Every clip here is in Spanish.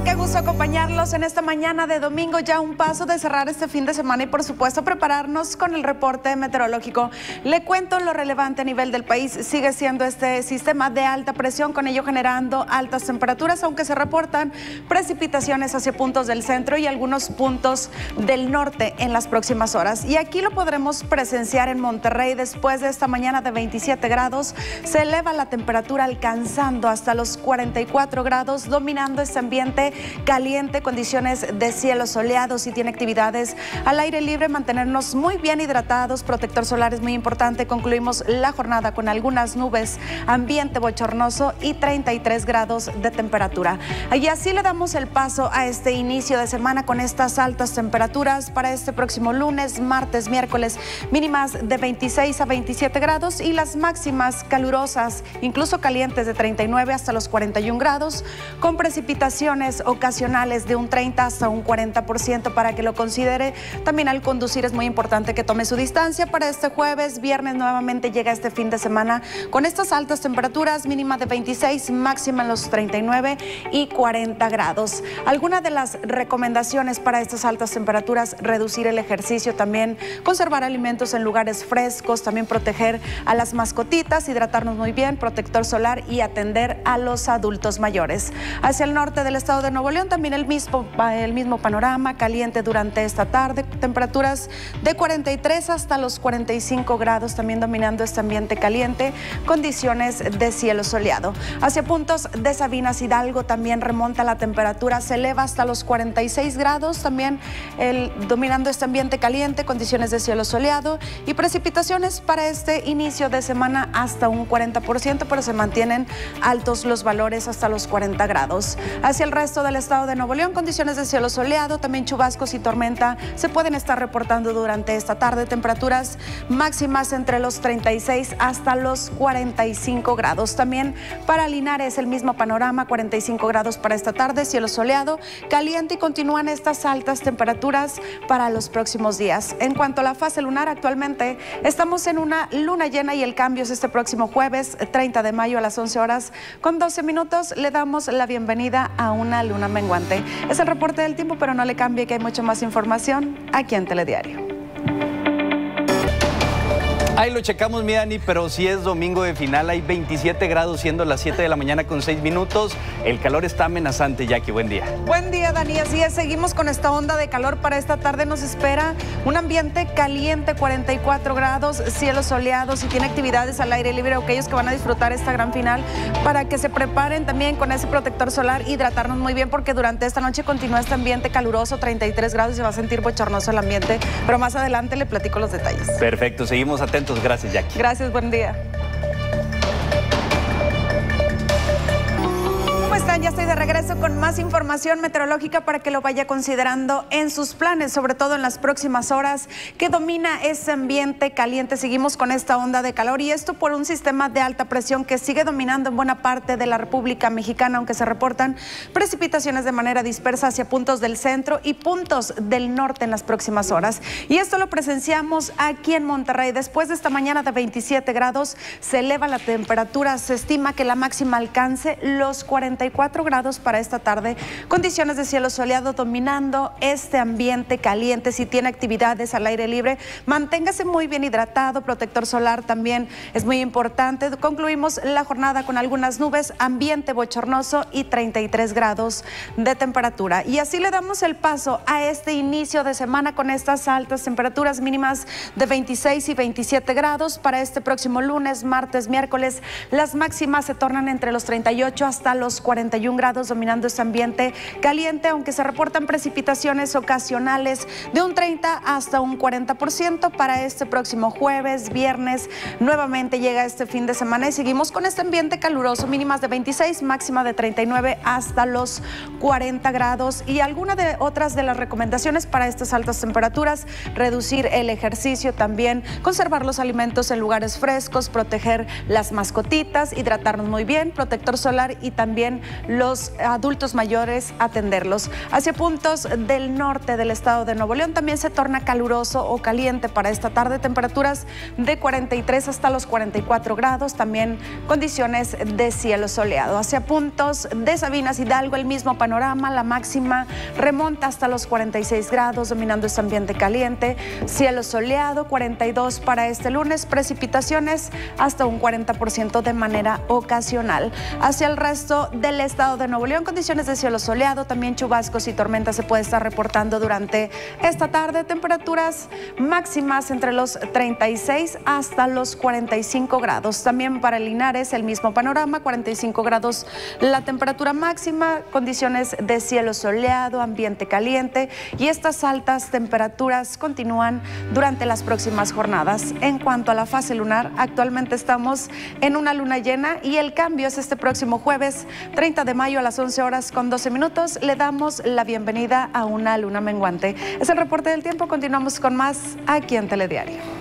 están? Qué gusto acompañarlos en esta mañana de domingo, ya un paso de cerrar este fin de semana y por supuesto prepararnos con el reporte meteorológico. Le cuento lo relevante a nivel del país, sigue siendo este sistema de alta presión, con ello generando altas temperaturas, aunque se reportan precipitaciones hacia puntos del centro y algunos puntos del norte en las próximas horas. Y aquí lo podremos presenciar en Monterrey después de esta mañana de 27 grados, se eleva la temperatura alcanzando hasta los 44 grados, dominando este ambiente caliente, condiciones de cielo soleado, si tiene actividades al aire libre, mantenernos muy bien hidratados, protector solar es muy importante. Concluimos la jornada con algunas nubes, ambiente bochornoso y 33 grados de temperatura. Y así le damos el paso a este inicio de semana con estas altas temperaturas para este próximo lunes, martes, miércoles, mínimas de 26 a 27 grados y las máximas calurosas, incluso calientes de 39 hasta los 41 grados, con precipitaciones ocasionales de un 30 hasta un 40% para que lo considere. También al conducir es muy importante que tome su distancia para este jueves, viernes nuevamente llega este fin de semana con estas altas temperaturas, mínima de 26, máxima en los 39 y 40 grados. Algunas de las recomendaciones para estas altas temperaturas, reducir el ejercicio también, conservar alimentos en lugares frescos, también proteger a las mascotitas, hidratarnos muy bien, protector solar y atender a los adultos mayores. Hacia el norte del estado de Nuevo León también el mismo, el mismo panorama, caliente durante esta tarde, temperaturas de 43 hasta los 45 grados, también dominando este ambiente caliente, condiciones de cielo soleado. Hacia puntos de Sabinas Hidalgo también remonta la temperatura, se eleva hasta los 46 grados, también el, dominando este ambiente caliente, condiciones de cielo soleado y precipitaciones para este inicio de semana hasta un 40%, pero se mantienen altos los valores hasta los 40 grados. Hacia el resto del estado de Nuevo León, condiciones de cielo soleado, también chubascos y tormenta se pueden estar reportando durante esta tarde. Temperaturas máximas entre los 36 hasta los 45 grados. También para Linares el mismo panorama, 45 grados para esta tarde, cielo soleado, caliente y continúan estas altas temperaturas para los próximos días. En cuanto a la fase lunar, actualmente estamos en una luna llena y el cambio es este próximo jueves 30 de mayo a las 11 horas con 12 minutos. Le damos la bienvenida a una luna menguante. Es el reporte del tiempo, pero no le cambie que hay mucha más información aquí en Telediario. Ahí lo checamos, mi Dani, pero si es domingo de final, hay 27 grados siendo las 7 de la mañana con 6 minutos. El calor está amenazante, Jackie. Buen día. Buen día, Dani. Así es, seguimos con esta onda de calor para esta tarde. Nos espera un ambiente caliente, 44 grados, cielos soleados y tiene actividades al aire libre. Aquellos que van a disfrutar esta gran final para que se preparen también con ese protector solar, hidratarnos muy bien porque durante esta noche continúa este ambiente caluroso, 33 grados y se va a sentir bochornoso el ambiente. Pero más adelante le platico los detalles. Perfecto, seguimos atentos. Gracias, Jackie. Gracias, buen día. Ya estoy de regreso con más información meteorológica para que lo vaya considerando en sus planes, sobre todo en las próximas horas que domina ese ambiente caliente. Seguimos con esta onda de calor y esto por un sistema de alta presión que sigue dominando en buena parte de la República Mexicana, aunque se reportan precipitaciones de manera dispersa hacia puntos del centro y puntos del norte en las próximas horas. Y esto lo presenciamos aquí en Monterrey. Después de esta mañana de 27 grados, se eleva la temperatura. Se estima que la máxima alcance los 40 grados para esta tarde. Condiciones de cielo soleado dominando este ambiente caliente. Si tiene actividades al aire libre, manténgase muy bien hidratado. Protector solar también es muy importante. Concluimos la jornada con algunas nubes, ambiente bochornoso y 33 grados de temperatura. Y así le damos el paso a este inicio de semana con estas altas temperaturas mínimas de 26 y 27 grados para este próximo lunes, martes, miércoles. Las máximas se tornan entre los 38 hasta los 41 grados dominando este ambiente caliente, aunque se reportan precipitaciones ocasionales de un 30 hasta un 40% para este próximo jueves, viernes. Nuevamente llega este fin de semana y seguimos con este ambiente caluroso, mínimas de 26, máxima de 39 hasta los 40 grados. Y alguna de otras de las recomendaciones para estas altas temperaturas, reducir el ejercicio también, conservar los alimentos en lugares frescos, proteger las mascotitas, hidratarnos muy bien, protector solar y también los adultos mayores atenderlos. Hacia puntos del norte del estado de Nuevo León también se torna caluroso o caliente para esta tarde, temperaturas de 43 hasta los 44 grados, también condiciones de cielo soleado. Hacia puntos de Sabinas Hidalgo el mismo panorama, la máxima remonta hasta los 46 grados, dominando este ambiente caliente, cielo soleado, 42 para este lunes, precipitaciones hasta un 40% de manera ocasional. Hacia el resto del estado de Nuevo León, condiciones de cielo soleado, también chubascos y tormentas se puede estar reportando durante esta tarde, temperaturas máximas entre los 36 hasta los 45 grados. También para Linares el mismo panorama, 45 grados la temperatura máxima, condiciones de cielo soleado, ambiente caliente y estas altas temperaturas continúan durante las próximas jornadas. En cuanto a la fase lunar, actualmente estamos en una luna llena y el cambio es este próximo jueves 30 de mayo a las 11 horas con 12 minutos. Le damos la bienvenida a una luna menguante. Es el reporte del tiempo. Continuamos con más aquí en Telediario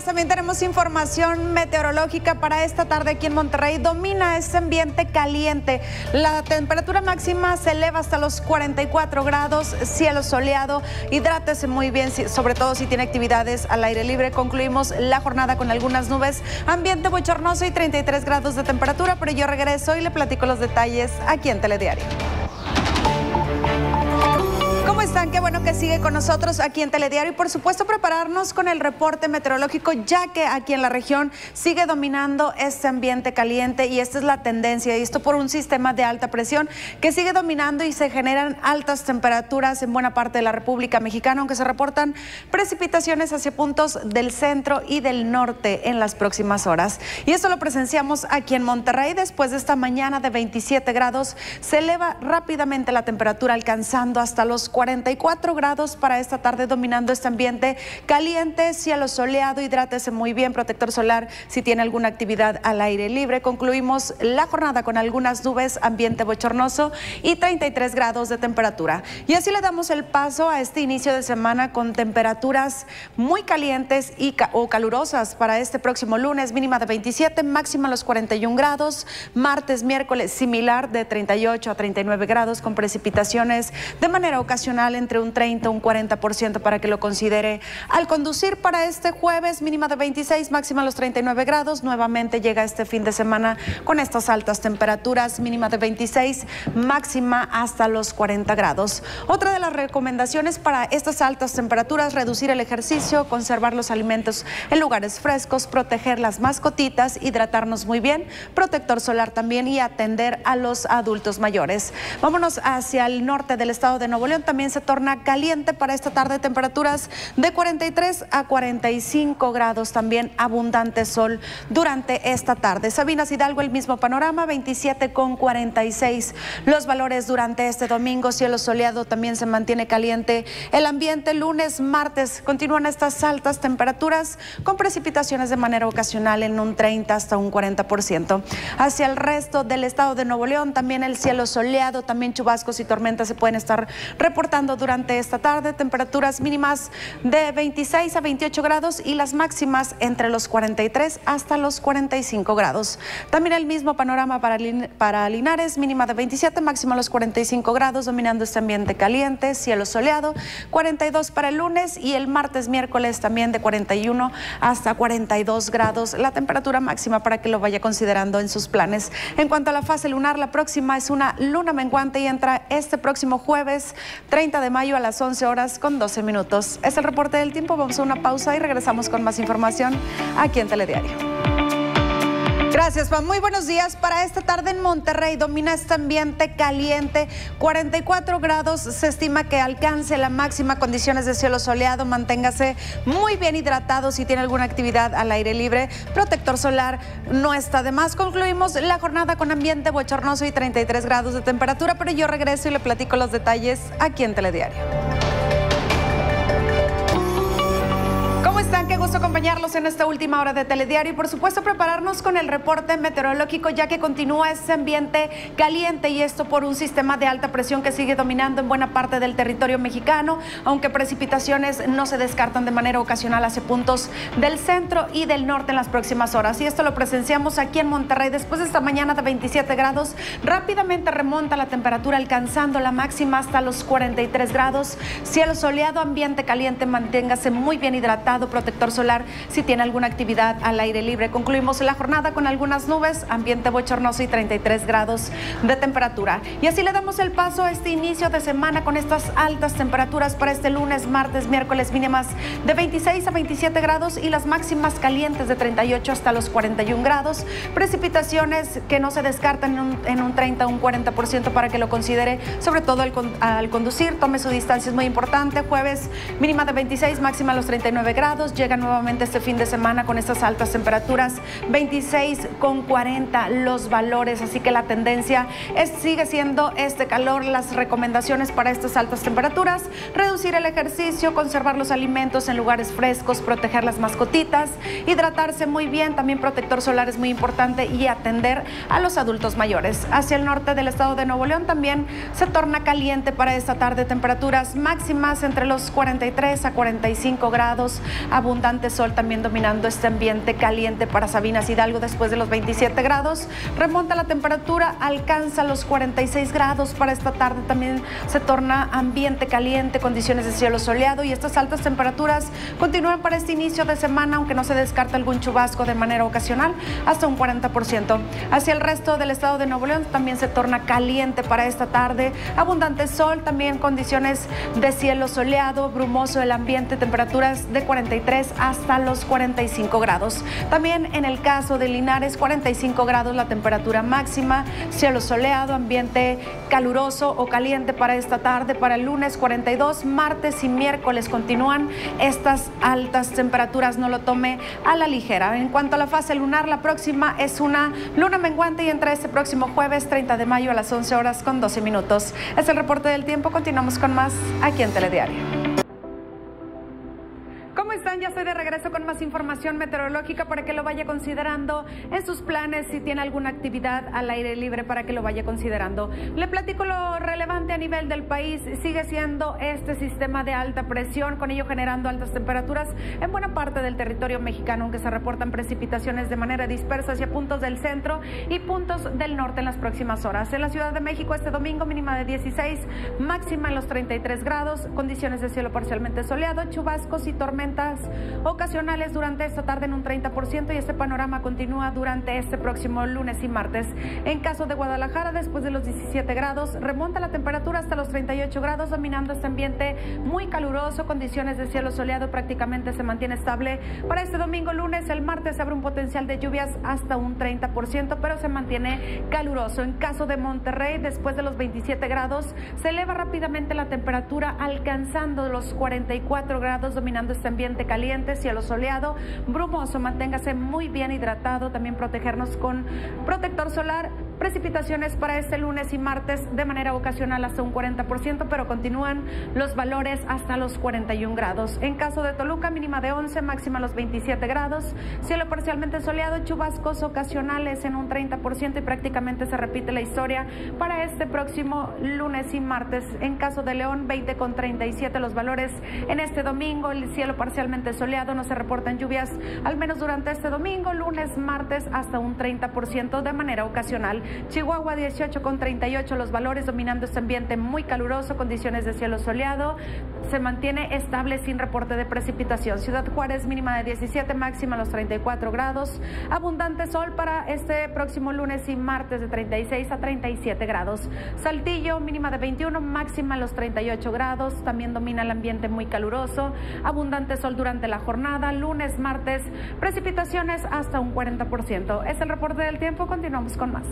También tenemos información meteorológica para esta tarde aquí en Monterrey. Domina este ambiente caliente. La temperatura máxima se eleva hasta los 44 grados, cielo soleado. Hidrátese muy bien, sobre todo si tiene actividades al aire libre. Concluimos la jornada con algunas nubes, ambiente bochornoso y 33 grados de temperatura. Pero yo regreso y le platico los detalles aquí en Telediario están? Qué bueno que sigue con nosotros aquí en Telediario y por supuesto prepararnos con el reporte meteorológico ya que aquí en la región sigue dominando este ambiente caliente y esta es la tendencia y esto por un sistema de alta presión que sigue dominando y se generan altas temperaturas en buena parte de la República Mexicana aunque se reportan precipitaciones hacia puntos del centro y del norte en las próximas horas. Y esto lo presenciamos aquí en Monterrey después de esta mañana de 27 grados se eleva rápidamente la temperatura alcanzando hasta los 40 44 grados para esta tarde dominando este ambiente caliente, cielo soleado, hidrátese muy bien, protector solar si tiene alguna actividad al aire libre. Concluimos la jornada con algunas nubes, ambiente bochornoso y 33 grados de temperatura. Y así le damos el paso a este inicio de semana con temperaturas muy calientes y o calurosas para este próximo lunes, mínima de 27, máxima los 41 grados, martes, miércoles similar de 38 a 39 grados con precipitaciones de manera ocasional entre un 30 y un 40% para que lo considere al conducir para este jueves, mínima de 26, máxima los 39 grados. Nuevamente llega este fin de semana con estas altas temperaturas, mínima de 26, máxima hasta los 40 grados. Otra de las recomendaciones para estas altas temperaturas, reducir el ejercicio, conservar los alimentos en lugares frescos, proteger las mascotitas, hidratarnos muy bien, protector solar también y atender a los adultos mayores. Vámonos hacia el norte del estado de Nuevo León. También se torna caliente para esta tarde, temperaturas de 43 a 45 grados, también abundante sol durante esta tarde. Sabinas Hidalgo, el mismo panorama, 27 con 46. Los valores durante este domingo, cielo soleado, también se mantiene caliente. El ambiente lunes, martes, continúan estas altas temperaturas con precipitaciones de manera ocasional en un 30 hasta un 40%. Hacia el resto del estado de Nuevo León, también el cielo soleado, también chubascos y tormentas se pueden estar reportando durante esta tarde. Temperaturas mínimas de 26 a 28 grados y las máximas entre los 43 hasta los 45 grados. También el mismo panorama para, Linares, mínima de 27, máxima los 45 grados, dominando este ambiente caliente, cielo soleado, 42 para el lunes y el martes, miércoles también de 41 hasta 42 grados, la temperatura máxima para que lo vaya considerando en sus planes. En cuanto a la fase lunar, la próxima es una luna menguante y entra este próximo jueves 30 de mayo a las 11 horas con 12 minutos. Es el reporte del tiempo, vamos a una pausa y regresamos con más información aquí en Telediario. Gracias, Juan. Muy buenos días. Para esta tarde en Monterrey domina este ambiente caliente, 44 grados. Se estima que alcance la máxima condiciones de cielo soleado. Manténgase muy bien hidratado si tiene alguna actividad al aire libre. Protector solar no está de más. Concluimos la jornada con ambiente bochornoso y 33 grados de temperatura, pero yo regreso y le platico los detalles aquí en Telediario. Acompañarlos en esta última hora de Telediario y por supuesto prepararnos con el reporte meteorológico ya que continúa ese ambiente caliente y esto por un sistema de alta presión que sigue dominando en buena parte del territorio mexicano, aunque precipitaciones no se descartan de manera ocasional hacia puntos del centro y del norte en las próximas horas. Y esto lo presenciamos aquí en Monterrey después de esta mañana de 27 grados. Rápidamente remonta la temperatura alcanzando la máxima hasta los 43 grados. Cielo soleado, ambiente caliente, manténgase muy bien hidratado, protector solar si tiene alguna actividad al aire libre. Concluimos la jornada con algunas nubes, ambiente bochornoso y 33 grados de temperatura. Y así le damos el paso a este inicio de semana con estas altas temperaturas para este lunes, martes, miércoles mínimas de 26 a 27 grados y las máximas calientes de 38 hasta los 41 grados. Precipitaciones que no se descartan en un, en un 30 o un 40% para que lo considere, sobre todo al, al conducir. Tome su distancia, es muy importante. Jueves mínima de 26, máxima a los 39 grados. Llega nuevamente este fin de semana con estas altas temperaturas, 26 con 40 los valores, así que la tendencia es, sigue siendo este calor. Las recomendaciones para estas altas temperaturas, reducir el ejercicio, conservar los alimentos en lugares frescos, proteger las mascotitas, hidratarse muy bien, también protector solar es muy importante y atender a los adultos mayores. Hacia el norte del estado de Nuevo León también se torna caliente para esta tarde, temperaturas máximas entre los 43 a 45 grados, abundante sol también dominando este ambiente caliente para Sabinas Hidalgo después de los 27 grados. Remonta la temperatura, alcanza los 46 grados para esta tarde. También se torna ambiente caliente, condiciones de cielo soleado y estas altas temperaturas continúan para este inicio de semana, aunque no se descarta algún chubasco de manera ocasional, hasta un 40%. Hacia el resto del estado de Nuevo León también se torna caliente para esta tarde. Abundante sol, también condiciones de cielo soleado, brumoso el ambiente, temperaturas de 43 hasta los 45 grados. También en el caso de Linares, 45 grados la temperatura máxima, cielo soleado, ambiente caluroso o caliente para esta tarde, para el lunes 42, martes y miércoles continúan estas altas temperaturas, no lo tome a la ligera. En cuanto a la fase lunar, la próxima es una luna menguante y entra este próximo jueves 30 de mayo a las 11 horas con 12 minutos. Es el reporte del tiempo, continuamos con más aquí en Telediario. Regreso con más información meteorológica para que lo vaya considerando en sus planes, si tiene alguna actividad al aire libre para que lo vaya considerando. Le platico lo relevante a nivel del país. Sigue siendo este sistema de alta presión, con ello generando altas temperaturas en buena parte del territorio mexicano, aunque se reportan precipitaciones de manera dispersa hacia puntos del centro y puntos del norte en las próximas horas. En la Ciudad de México este domingo mínima de 16, máxima en los 33 grados, condiciones de cielo parcialmente soleado, chubascos y tormentas ocasionales durante esta tarde en un 30% y este panorama continúa durante este próximo lunes y martes. En caso de Guadalajara, después de los 17 grados, remonta la temperatura hasta los 38 grados, dominando este ambiente muy caluroso, condiciones de cielo soleado prácticamente se mantiene estable. Para este domingo, lunes, el martes abre un potencial de lluvias hasta un 30%, pero se mantiene caluroso. En caso de Monterrey, después de los 27 grados, se eleva rápidamente la temperatura, alcanzando los 44 grados, dominando este ambiente caliente, cielo soleado, brumoso, manténgase muy bien hidratado, también protegernos con protector solar, precipitaciones para este lunes y martes de manera ocasional hasta un 40%, pero continúan los valores hasta los 41 grados. En caso de Toluca, mínima de 11, máxima los 27 grados, cielo parcialmente soleado, chubascos ocasionales en un 30% y prácticamente se repite la historia para este próximo lunes y martes. En caso de León, 20 con 37 los valores en este domingo, el cielo parcialmente soleado, no se reportan lluvias, al menos durante este domingo, lunes, martes, hasta un 30% de manera ocasional. Chihuahua 18 con 38 los valores, dominando este ambiente muy caluroso, condiciones de cielo soleado, se mantiene estable sin reporte de precipitación. Ciudad Juárez mínima de 17, máxima los 34 grados, abundante sol para este próximo lunes y martes de 36 a 37 grados. Saltillo mínima de 21, máxima los 38 grados, también domina el ambiente muy caluroso, abundante sol durante la jornada, lunes, martes, precipitaciones hasta un 40%. Es el reporte del tiempo, continuamos con más.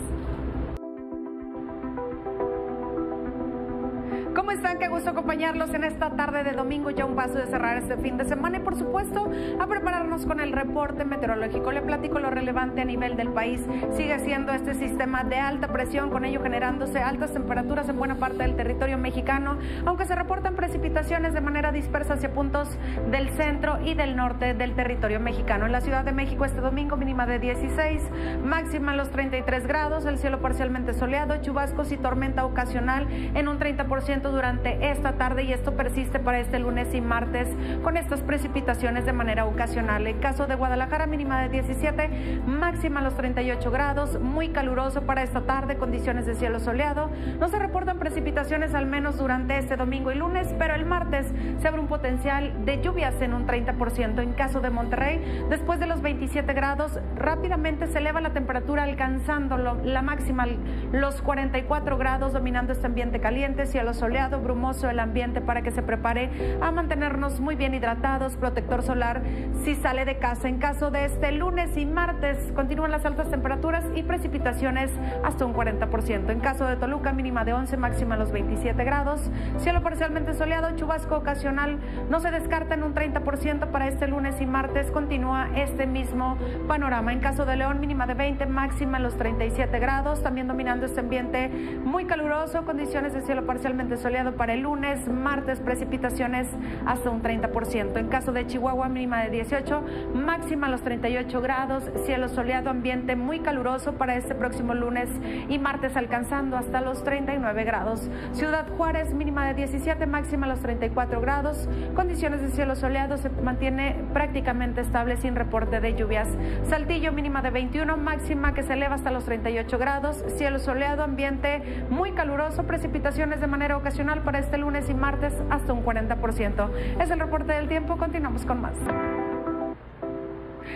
¿Cómo están? Qué gusto acompañarlos en esta tarde de domingo, ya un paso de cerrar este fin de semana y por supuesto a prepararnos con el reporte meteorológico. Le platico lo relevante a nivel del país. Sigue siendo este sistema de alta presión, con ello generándose altas temperaturas en buena parte del territorio mexicano, aunque se reportan precipitaciones de manera dispersa hacia puntos del centro y del norte del territorio mexicano. En la Ciudad de México este domingo mínima de 16, máxima los 33 grados, el cielo parcialmente soleado, chubascos y tormenta ocasional en un 30% durante esta tarde y esto persiste para este lunes y martes con estas precipitaciones de manera ocasional. En caso de Guadalajara, mínima de 17, máxima los 38 grados, muy caluroso para esta tarde, condiciones de cielo soleado. No se reportan precipitaciones al menos durante este domingo y lunes, pero el martes se abre un potencial de lluvias en un 30%. En caso de Monterrey, después de los 27 grados, rápidamente se eleva la temperatura alcanzando la máxima los 44 grados, dominando este ambiente caliente, cielo soleado brumoso el ambiente para que se prepare a mantenernos muy bien hidratados, protector solar si sale de casa. En caso de este lunes y martes continúan las altas temperaturas y precipitaciones hasta un 40%. En caso de Toluca, mínima de 11, máxima los 27 grados. Cielo parcialmente soleado, chubasco ocasional. No se descarta en un 30% para este lunes y martes. Continúa este mismo panorama. En caso de León, mínima de 20, máxima los 37 grados. También dominando este ambiente muy caluroso, condiciones de cielo parcialmente soleado para el lunes, martes precipitaciones hasta un 30%. En caso de Chihuahua, mínima de 18, máxima los 38 grados, cielo soleado, ambiente muy caluroso para este próximo lunes y martes alcanzando hasta los 39 grados. Ciudad Juárez, mínima de 17, máxima los 34 grados, condiciones de cielo soleado se mantiene prácticamente estable sin reporte de lluvias. Saltillo, mínima de 21, máxima que se eleva hasta los 38 grados, cielo soleado, ambiente muy caluroso, precipitaciones de manera ocasional para este lunes y martes hasta un 40%. Es el reporte del tiempo, continuamos con más.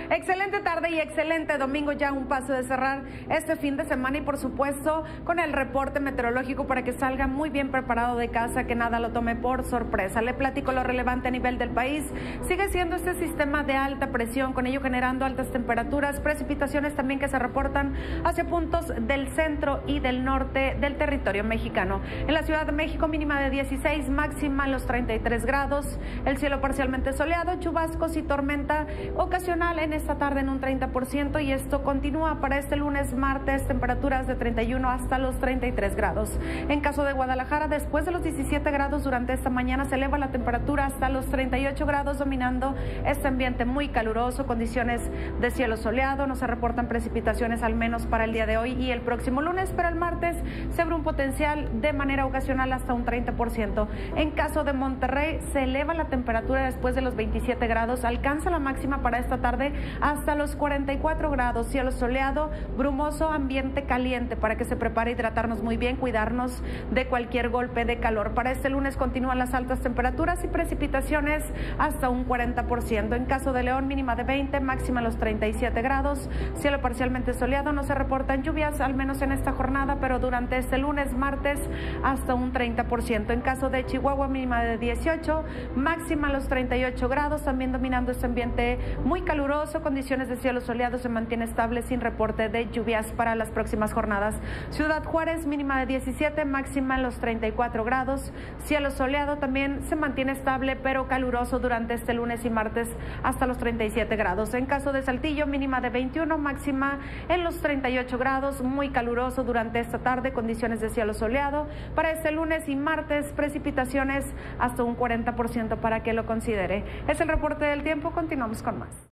Excelente tarde y excelente domingo, ya un paso de cerrar este fin de semana y por supuesto con el reporte meteorológico para que salga muy bien preparado de casa, que nada lo tome por sorpresa. Le platico lo relevante a nivel del país. Sigue siendo este sistema de alta presión, con ello generando altas temperaturas, precipitaciones también que se reportan hacia puntos del centro y del norte del territorio mexicano. En la Ciudad de México mínima de 16, máxima los 33 grados, el cielo parcialmente soleado, chubascos y tormenta ocasional en esta tarde en un 30% y esto continúa para este lunes, martes, temperaturas de 31 hasta los 33 grados. En caso de Guadalajara, después de los 17 grados durante esta mañana se eleva la temperatura hasta los 38 grados, dominando este ambiente muy caluroso, condiciones de cielo soleado, no se reportan precipitaciones al menos para el día de hoy y el próximo lunes, pero el martes se abre un potencial de manera ocasional hasta un 30%. En caso de Monterrey, se eleva la temperatura después de los 27 grados, alcanza la máxima para esta tarde hasta los 44 grados, cielo soleado, brumoso, ambiente caliente para que se prepare hidratarnos muy bien, cuidarnos de cualquier golpe de calor. Para este lunes continúan las altas temperaturas y precipitaciones hasta un 40%. En caso de León, mínima de 20, máxima los 37 grados, cielo parcialmente soleado, no se reportan lluvias, al menos en esta jornada, pero durante este lunes, martes, hasta un 30%. En caso de Chihuahua, mínima de 18, máxima los 38 grados, también dominando este ambiente muy caluroso condiciones de cielo soleado se mantiene estable sin reporte de lluvias para las próximas jornadas. Ciudad Juárez, mínima de 17, máxima en los 34 grados. Cielo soleado también se mantiene estable pero caluroso durante este lunes y martes hasta los 37 grados. En caso de Saltillo, mínima de 21, máxima en los 38 grados, muy caluroso durante esta tarde, condiciones de cielo soleado. Para este lunes y martes, precipitaciones hasta un 40% para que lo considere. Es el reporte del tiempo, continuamos con más.